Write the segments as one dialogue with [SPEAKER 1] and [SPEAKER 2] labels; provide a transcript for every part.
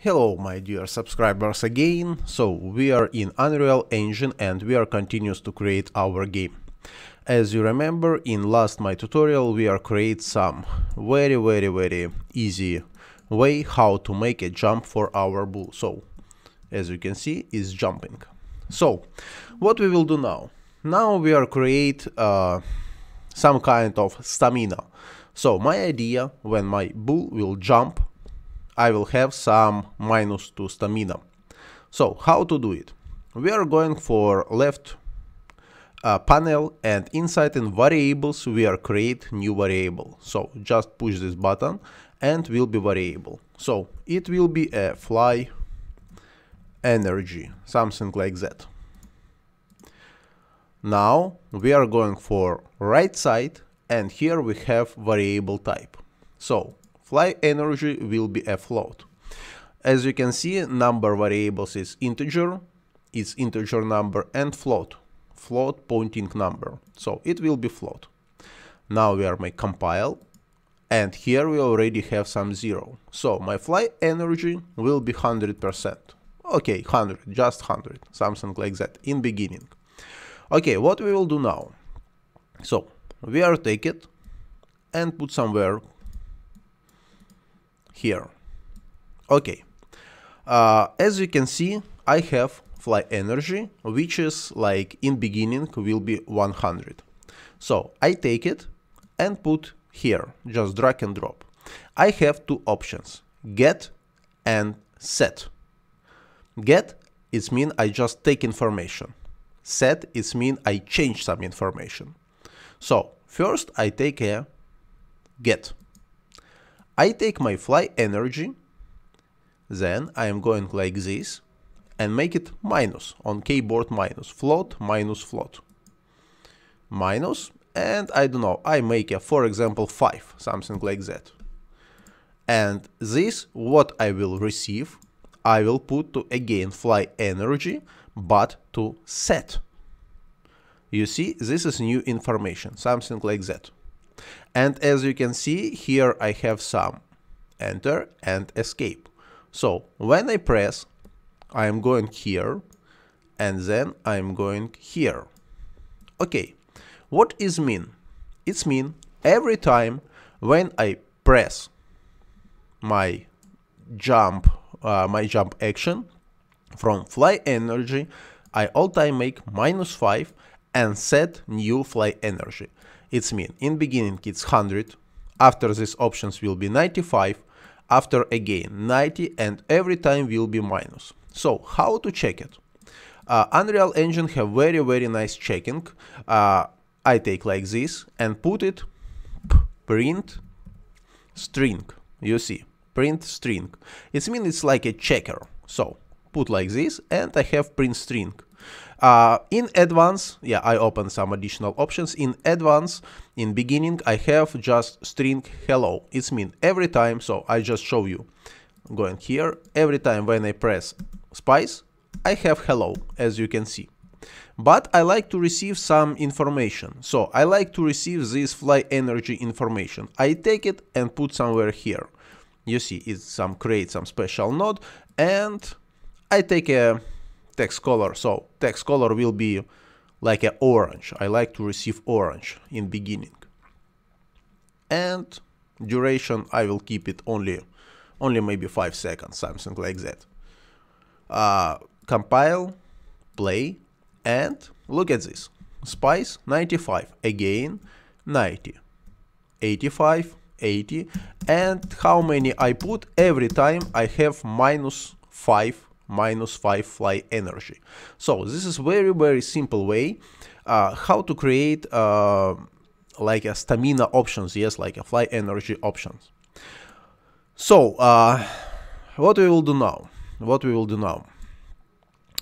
[SPEAKER 1] Hello my dear subscribers again, so we are in Unreal Engine and we are continuous to create our game. As you remember, in last my tutorial we are create some very very very easy way how to make a jump for our bull. So, as you can see, is jumping. So, what we will do now? Now we are create uh, some kind of stamina. So my idea, when my bull will jump, I will have some minus to stamina. So how to do it? We are going for left uh, panel and inside in variables we are create new variable. So just push this button and will be variable. So it will be a fly energy, something like that. Now we are going for right side and here we have variable type. So Fly energy will be a float. As you can see, number variables is integer, is integer number and float, float pointing number. So it will be float. Now we are make compile and here we already have some zero. So my fly energy will be 100%. Okay, 100, just 100, something like that in beginning. Okay, what we will do now? So we are take it and put somewhere here. Okay, uh, as you can see, I have fly energy, which is like in beginning will be 100. So I take it and put here, just drag and drop. I have two options, get and set. Get is mean I just take information. Set is mean I change some information. So first I take a get. I take my fly energy, then I am going like this and make it minus on keyboard minus float minus float. Minus and I don't know I make a for example 5 something like that. And this what I will receive I will put to again fly energy but to set. You see this is new information something like that and as you can see, here I have some enter and escape. So when I press, I am going here and then I am going here. Okay, what is mean? It's mean every time when I press my jump, uh, my jump action from fly energy, I all time make minus 5 and set new fly energy. It's mean in beginning it's 100, after these options will be 95, after again 90 and every time will be minus. So how to check it? Uh, Unreal Engine have very very nice checking. Uh, I take like this and put it print string. You see, print string. It means it's like a checker. So put like this and I have print string. Uh, in advance, yeah, I open some additional options. In advance, in beginning, I have just string hello. It's mean every time, so I just show you. Going here, every time when I press spice, I have hello, as you can see. But I like to receive some information. So I like to receive this fly energy information. I take it and put somewhere here. You see, it's some create some special node and I take a text color. So text color will be like an orange. I like to receive orange in beginning. And duration, I will keep it only, only maybe 5 seconds, something like that. Uh, compile, play, and look at this. Spice 95, again 90, 85, 80, and how many I put every time I have minus 5 minus 5 fly energy. So this is very very simple way uh, how to create uh, like a stamina options, yes, like a fly energy options. So uh, what we will do now? What we will do now?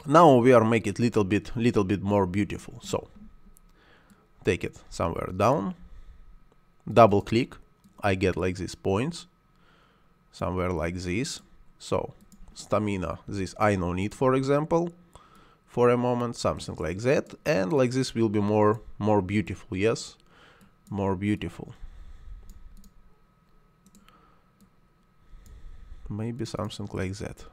[SPEAKER 1] Now we are make it little bit little bit more beautiful. So take it somewhere down, double click, I get like these points, somewhere like this. So stamina this I no need for example for a moment something like that and like this will be more more beautiful yes? More beautiful. Maybe something like that.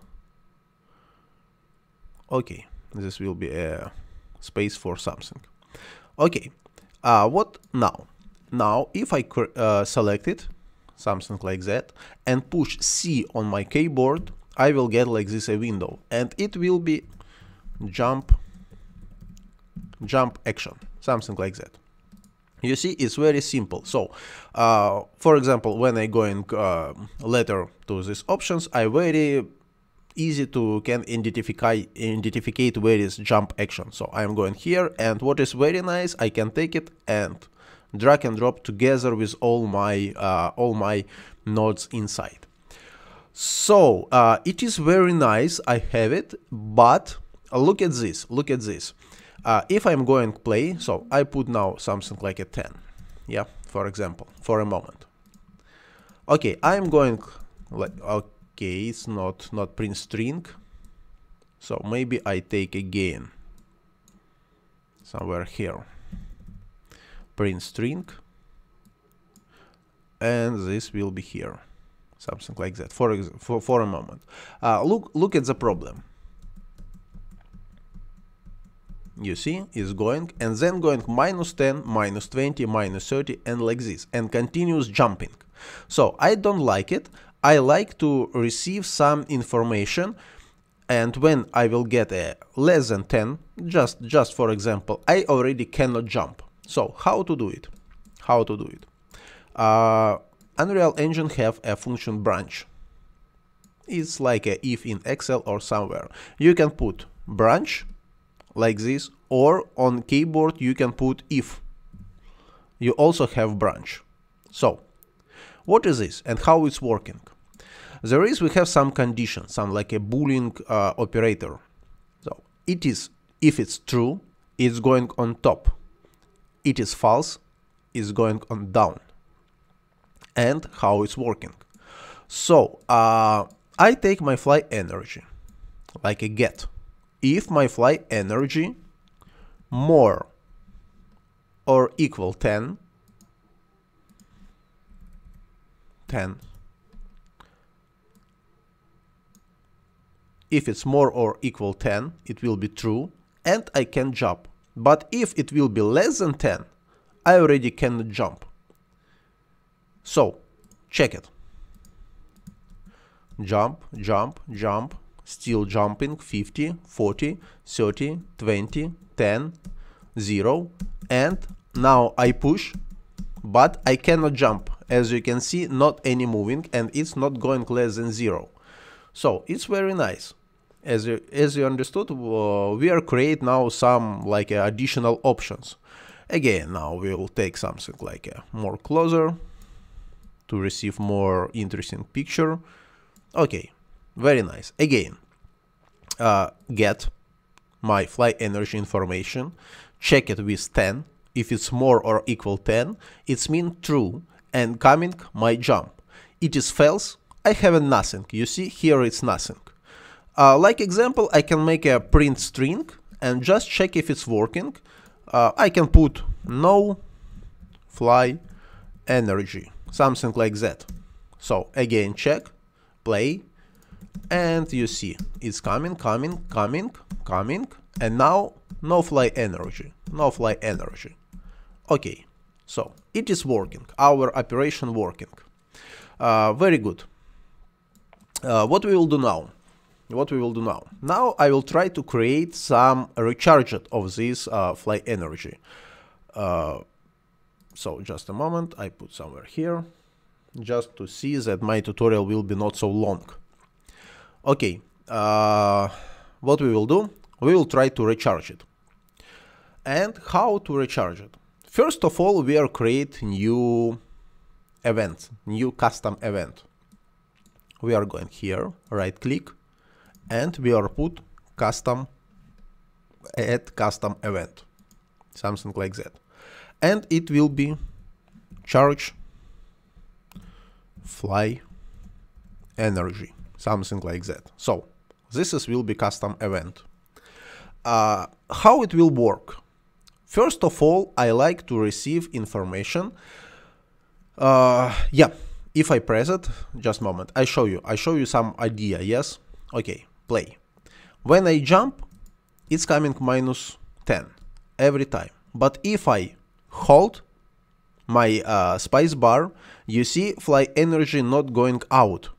[SPEAKER 1] Okay this will be a space for something. Okay uh, what now? Now if I uh, select it something like that and push C on my keyboard I will get like this a window and it will be jump jump action something like that. You see it's very simple. So uh, for example when I going uh, later to these options I very easy to can identify identify where is jump action. So I'm going here and what is very nice I can take it and drag and drop together with all my uh, all my nodes inside so uh, it is very nice I have it but look at this look at this. Uh, if I'm going play so I put now something like a 10 yeah for example for a moment. Okay I'm going like okay it's not not print string so maybe I take again somewhere here. Print string and this will be here something like that for for, for a moment. Uh, look look at the problem. You see is going and then going minus 10 minus 20 minus 30 and like this and continues jumping. So I don't like it. I like to receive some information and when I will get a less than 10 just just for example I already cannot jump. So how to do it? How to do it? Uh, Unreal Engine have a function branch. It's like a if in Excel or somewhere. You can put branch like this or on keyboard you can put if. You also have branch. So what is this and how it's working? There is we have some condition, some like a boolean uh, operator. So it is if it's true, it's going on top it is false it's going on down and how it's working. So uh, I take my fly energy like a get. If my fly energy more or equal 10, 10. If it's more or equal 10, it will be true and I can jump but if it will be less than 10, I already cannot jump. So, check it. Jump, jump, jump, still jumping 50, 40, 30, 20, 10, 0, and now I push, but I cannot jump. As you can see, not any moving and it's not going less than 0. So, it's very nice as you, as you understood, uh, we are create now some like uh, additional options. Again, now we will take something like a more closer to receive more interesting picture. Okay, very nice. Again, uh, get my fly energy information, check it with 10. If it's more or equal 10, it's mean true and coming my jump. It is false, I have nothing. You see, here it's nothing. Uh, like example, I can make a print string and just check if it's working. Uh, I can put no fly energy, something like that. So again, check, play, and you see it's coming, coming, coming, coming, and now no fly energy, no fly energy. Okay, so it is working, our operation working. Uh, very good. Uh, what we will do now? what we will do now. Now I will try to create some recharge of this uh, fly energy. So just a moment, I put somewhere here, just to see that my tutorial will be not so long. Okay, uh, what we will do, we will try to recharge it. And how to recharge it? First of all, we are create new event, new custom event. We are going here, right click, and we are put custom add custom event something like that and it will be charge fly energy something like that so this is will be custom event uh, how it will work first of all I like to receive information uh, yeah if I press it, just moment, I show you, I show you some idea, yes? Okay, play. When I jump, it's coming minus 10 every time. But if I hold my uh, spice bar, you see fly energy not going out.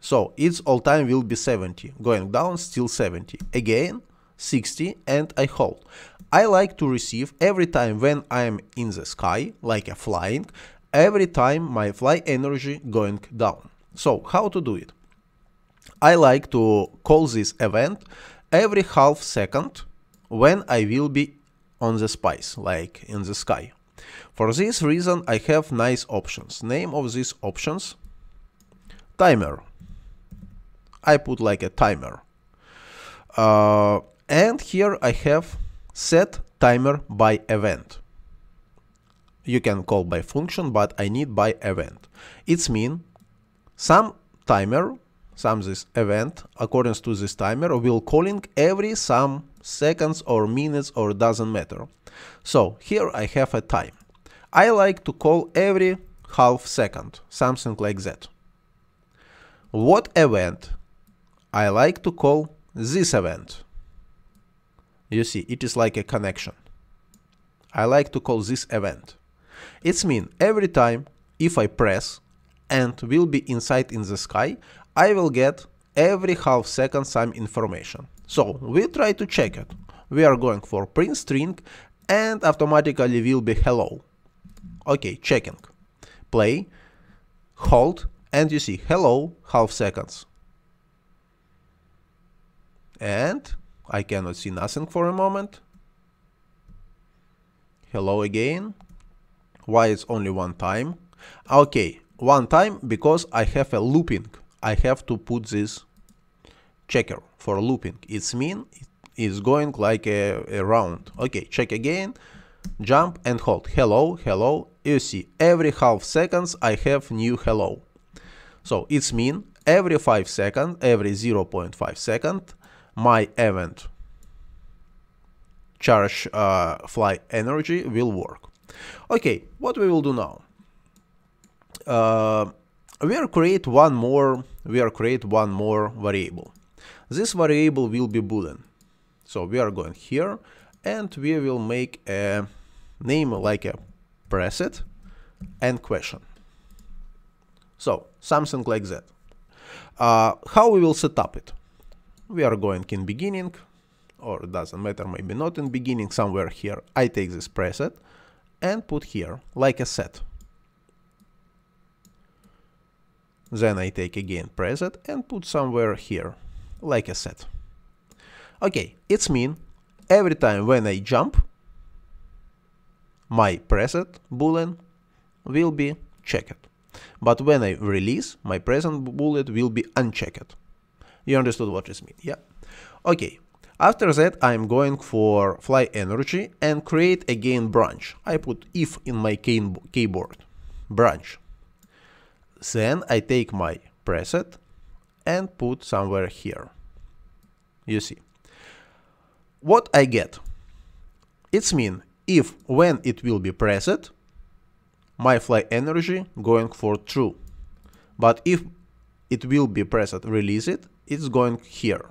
[SPEAKER 1] So its all time will be 70, going down still 70. Again, 60 and I hold. I like to receive every time when I am in the sky, like a flying, every time my fly energy going down. So how to do it? I like to call this event every half second when I will be on the spice, like in the sky. For this reason I have nice options. Name of these options timer. I put like a timer. Uh, and here I have set timer by event. You can call by function, but I need by event. It's mean some timer, some this event, according to this timer, will calling every some seconds or minutes or doesn't matter. So here I have a time. I like to call every half second, something like that. What event? I like to call this event. You see, it is like a connection. I like to call this event. It's mean every time if I press and will be inside in the sky, I will get every half second some information. So we try to check it. We are going for print string and automatically will be hello. Okay, checking. Play, hold, and you see hello half seconds. And I cannot see nothing for a moment. Hello again. Why it's only one time? Okay, one time because I have a looping. I have to put this checker for looping. It's mean is going like a, a round. Okay, check again, jump and hold. Hello, hello. You see, every half seconds I have new hello. So it's mean every 5 seconds, every 0.5 second, my event charge uh, fly energy will work. Okay, what we will do now? Uh, we are create one more. We are create one more variable. This variable will be boolean. So we are going here, and we will make a name like a preset and question. So something like that. Uh, how we will set up it? We are going in beginning, or it doesn't matter, maybe not in beginning, somewhere here. I take this preset and put here, like a set. Then I take again preset and put somewhere here, like a set. Okay, it's mean every time when I jump, my preset boolean will be checked. But when I release, my present boolean will be unchecked. You understood what this means, yeah? Okay, after that I'm going for fly energy and create again branch. I put if in my keyboard, branch. Then I take my preset and put somewhere here. You see. What I get? It's mean if when it will be pressed, my fly energy going for true. But if it will be pressed, release it, it's going here.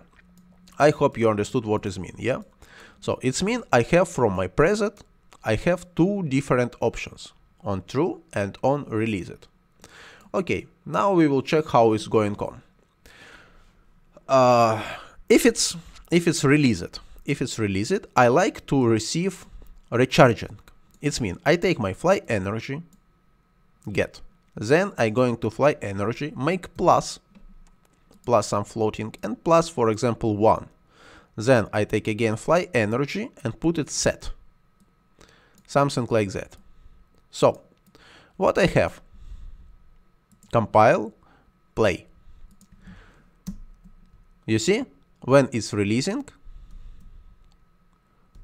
[SPEAKER 1] I hope you understood what is mean, yeah? So it's mean I have from my preset, I have two different options, on true and on release it. Okay, now we will check how it's going on. Uh, if it's if it's released, if it's released, I like to receive recharging. It's mean I take my fly energy, get. Then I going to fly energy, make plus, plus some floating and plus for example 1. Then I take again fly energy and put it set. Something like that. So, what I have? Compile, play. You see, when it's releasing,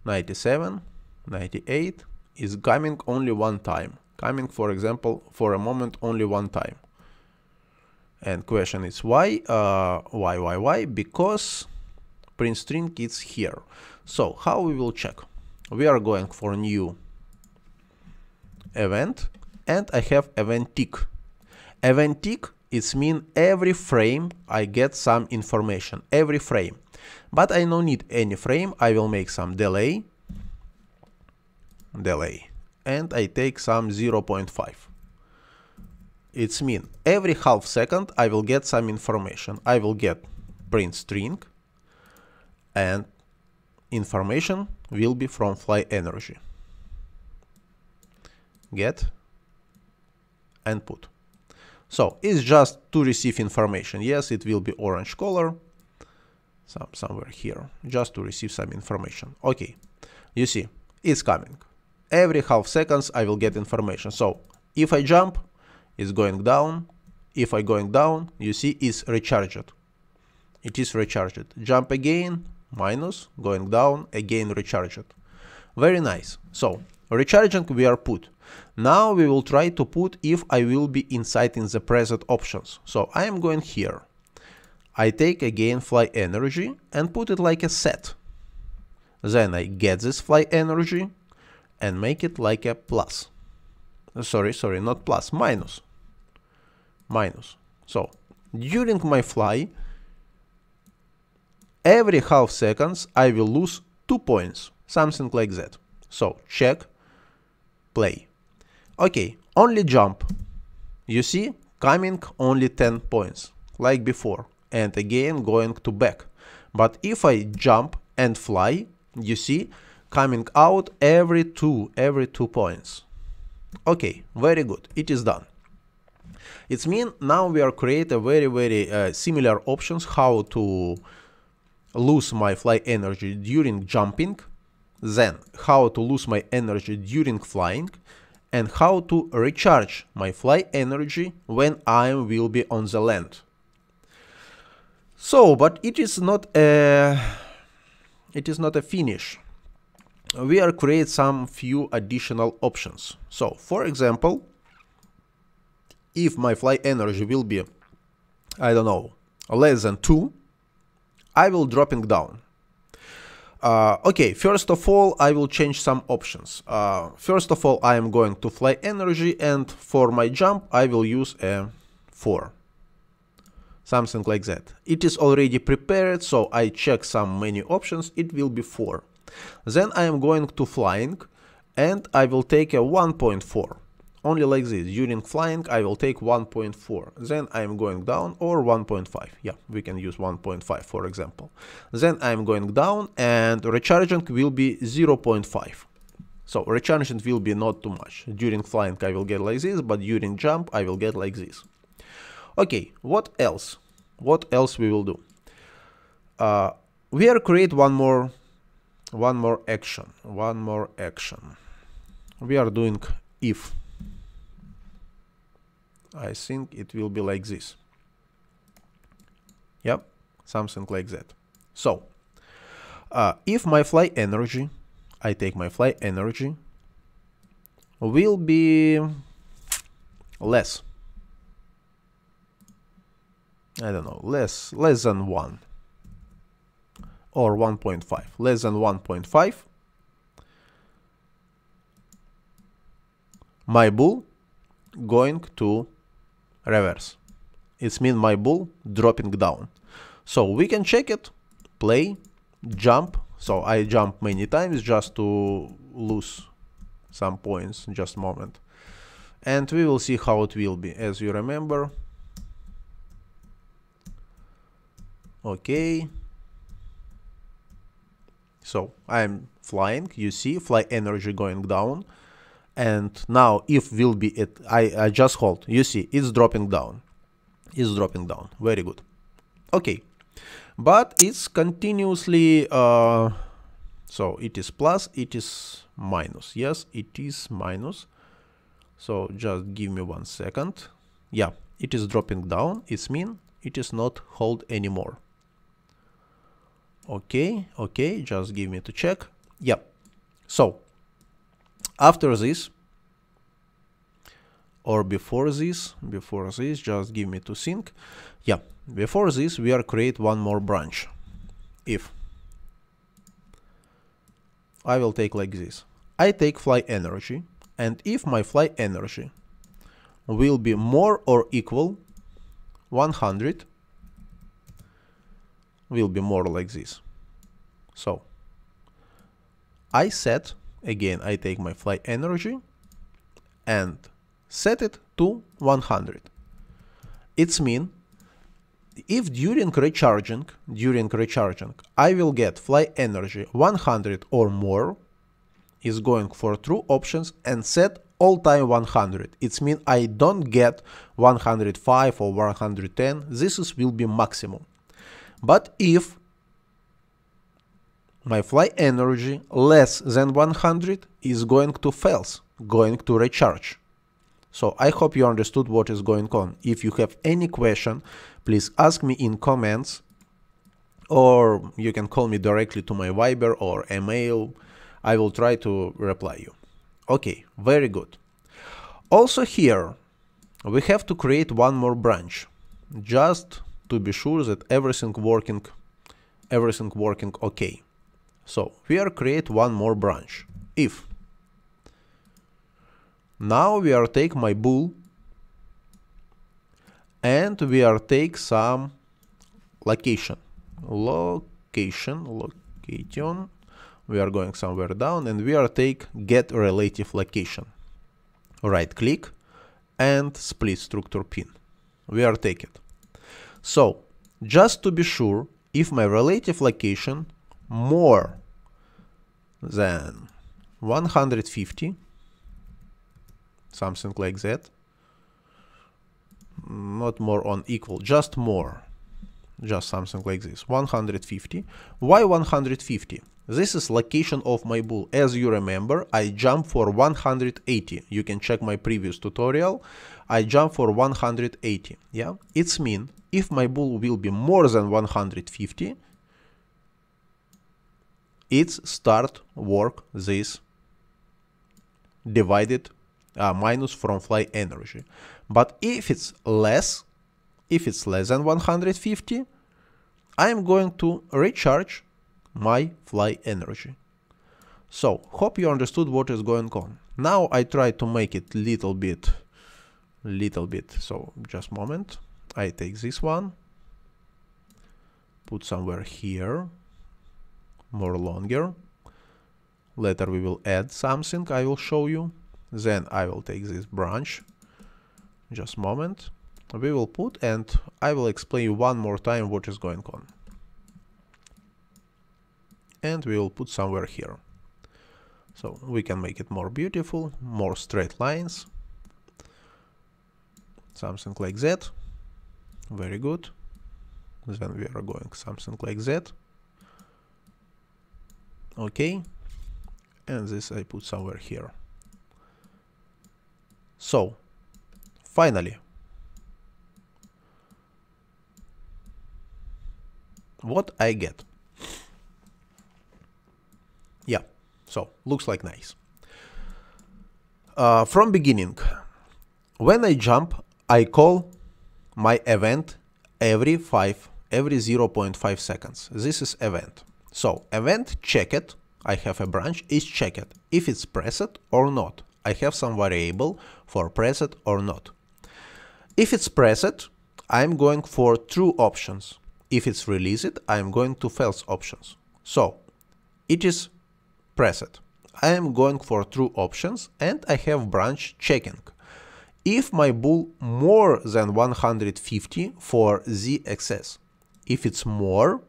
[SPEAKER 1] 97, 98 is coming only one time. Coming for example for a moment only one time. And question is why uh, why why why? Because print string is here. So how we will check? We are going for new event and I have event tick. Event tick it's mean every frame I get some information. Every frame but I don't need any frame. I will make some delay. Delay. And I take some 0.5 it's mean every half second I will get some information. I will get print string. And information will be from fly energy. Get and put. So it's just to receive information. Yes it will be orange color some somewhere here just to receive some information. Okay you see it's coming. Every half seconds I will get information. So if I jump it's going down. If I going down you see it's recharged. It is recharged. Jump again minus going down again recharged. Very nice. So recharging we are put. Now we will try to put if I will be inside in the present options. So I am going here. I take again fly energy and put it like a set. Then I get this fly energy and make it like a plus. Uh, sorry, sorry, not plus, minus. Minus. So during my fly, every half seconds I will lose two points, something like that. So check, play. Okay, only jump. You see, coming only 10 points, like before, and again going to back. But if I jump and fly, you see, coming out every 2, every 2 points. Okay, very good, it is done. It's mean now we are create a very very uh, similar options how to lose my fly energy during jumping, then how to lose my energy during flying, and how to recharge my fly energy when I will be on the land. So, but it is not a it is not a finish. We are create some few additional options. So, for example, if my fly energy will be I don't know, less than 2, I will dropping down. Uh, okay, first of all, I will change some options. Uh, first of all, I am going to fly energy and for my jump, I will use a 4. Something like that. It is already prepared, so I check some menu options, it will be 4. Then I am going to flying and I will take a 1.4 only like this. During flying, I will take 1.4. Then I'm going down or 1.5. Yeah, we can use 1.5 for example. Then I'm going down and recharging will be 0.5. So recharging will be not too much. During flying I will get like this, but during jump I will get like this. Okay, what else? What else we will do? Uh, we are create one more one more action. One more action. We are doing if I think it will be like this. Yep, something like that. So, uh, if my fly energy, I take my fly energy, will be less. I don't know, less, less than 1 or 1.5, less than 1.5. My bull going to reverse. It's mean my bull dropping down. So we can check it, play, jump. So I jump many times just to lose some points, just moment. And we will see how it will be. As you remember, okay. So I'm flying, you see fly energy going down. And now if will be it I, I just hold. You see it's dropping down. It's dropping down. Very good. Okay but it's continuously uh, so it is plus it is minus. Yes it is minus. So just give me one second. Yeah it is dropping down. It's mean it is not hold anymore okay okay just give me to check. Yeah. So after this or before this before this just give me to sync. Yeah before this we are create one more branch. If I will take like this. I take fly energy and if my fly energy will be more or equal 100 will be more like this. So I set, again I take my fly energy and set it to 100. It's mean if during recharging, during recharging, I will get fly energy 100 or more, is going for true options and set all time 100. It's mean I don't get 105 or 110. This is will be maximum. But if my fly energy less than 100 is going to fails, going to recharge. So I hope you understood what is going on. If you have any question, please ask me in comments or you can call me directly to my Viber or email. I will try to reply you. Okay, very good. Also here, we have to create one more branch, just to be sure that everything working, everything working okay. So we are create one more branch. If now we are take my bool and we are take some location. Location, location. We are going somewhere down and we are take get relative location. Right click and split structure pin. We are take it. So just to be sure, if my relative location more than 150 something like that not more on equal just more just something like this 150 why 150 this is location of my bool as you remember i jump for 180 you can check my previous tutorial. I jump for 180 yeah? It's mean if my bool will be more than 150 it's start work this divided uh, minus from fly energy. But if it's less, if it's less than 150, I'm going to recharge my fly energy. So, hope you understood what is going on. Now I try to make it little bit, little bit, so just moment. I take this one, put somewhere here, more longer. Later we will add something, I will show you. Then I will take this branch, just moment. We will put and I will explain you one more time what is going on. And we will put somewhere here. So we can make it more beautiful, more straight lines. Something like that. Very good. Then we are going something like that. Okay. And this I put somewhere here. So, finally, what I get. Yeah, so looks like nice. Uh, from beginning, when I jump, I call my event every 5, every 0.5 seconds. This is event. So event checked, I have a branch, is checked if it's pressed or not. I have some variable for pressed or not. If it's pressed, I'm going for true options. If it's released, I'm going to false options. So it is pressed. I am going for true options and I have branch checking. If my bool more than 150 for z axis, if it's more,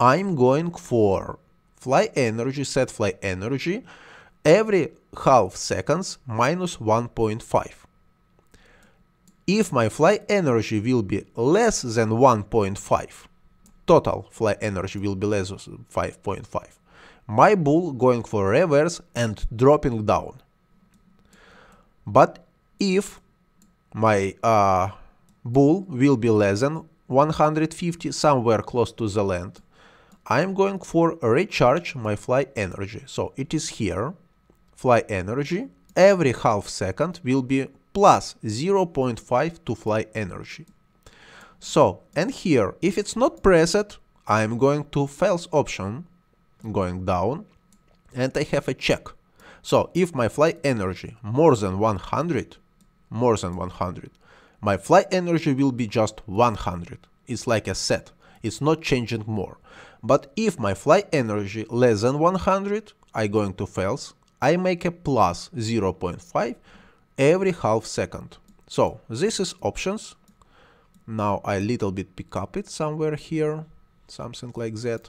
[SPEAKER 1] I'm going for fly energy, set fly energy, every half seconds minus 1.5. If my fly energy will be less than 1.5, total fly energy will be less than 5.5, my bull going for reverse and dropping down. But if my uh, bool will be less than 150, somewhere close to the land, I'm going for recharge my fly energy. So it is here fly energy, every half second will be plus 0.5 to fly energy. So, and here, if it's not pressed, I'm going to false option, going down, and I have a check. So, if my fly energy more than 100, more than 100, my fly energy will be just 100. It's like a set, it's not changing more. But if my fly energy less than 100, I going to fails, I make a plus 0.5 every half second. So this is options. Now I little bit pick up it somewhere here, something like that.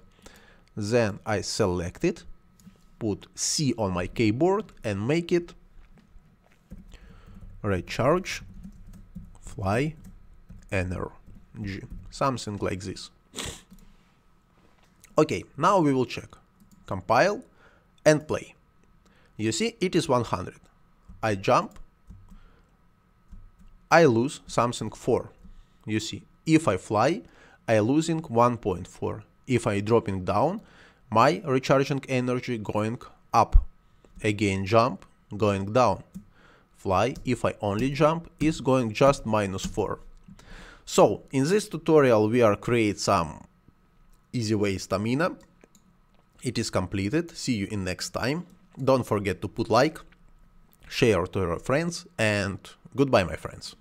[SPEAKER 1] Then I select it, put C on my keyboard and make it recharge fly energy, something like this. Okay, now we will check. Compile and play. You see, it is 100. I jump, I lose something 4. You see, if I fly, I losing 1.4. If I dropping down, my recharging energy going up. Again jump, going down. Fly, if I only jump, is going just minus 4. So, in this tutorial we are create some easy way stamina. It is completed, see you in next time. Don't forget to put like, share to your friends and goodbye my friends.